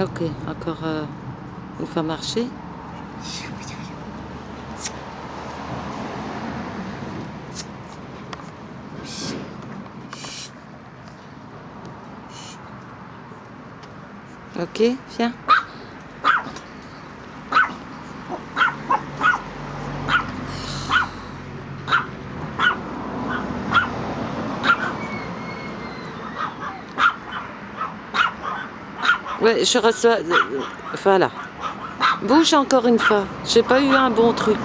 Ok, encore euh, une fois marcher. Ok, viens. Ouais, je reçois... Voilà. Bouge encore une fois. J'ai pas eu un bon truc.